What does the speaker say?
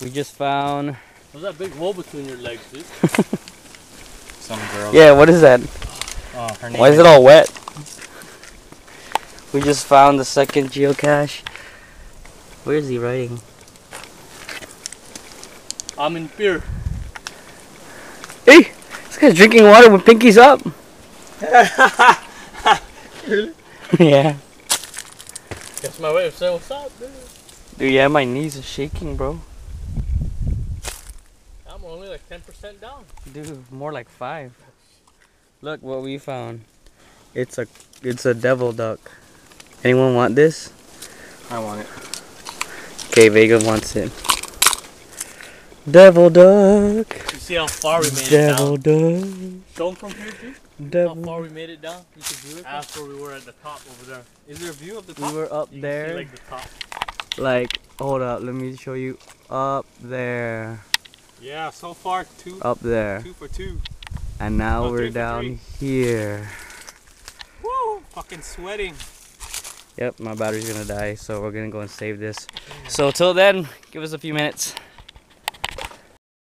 We just found. What's that big hole between your legs, dude? Some girl. Yeah, what is that? Oh, her name Why is it all wet? We just found the second geocache. Where is he writing? I'm in fear. Hey, this guy's drinking water with pinkies up. really? yeah. That's my way of saying what's up, dude. Dude, yeah, my knees are shaking, bro. I'm only like 10% down. Dude, more like five. Look what we found. It's a it's a devil duck. Anyone want this? I want it. Okay, Vega wants it. Devil duck. You see how far we made Devil it down? Devil duck. Show 'em from here, dude. How far we made it down? You can view it. After we were at the top over there. Is there a view of the top? We were up You can see there. like the top. Like, hold up, let me show you. Up there. Yeah, so far two, Up there. two for two. And now Oh, we're three down here. Woo! Fucking sweating. Yep, my battery's gonna die, so we're gonna go and save this. So till then, give us a few minutes.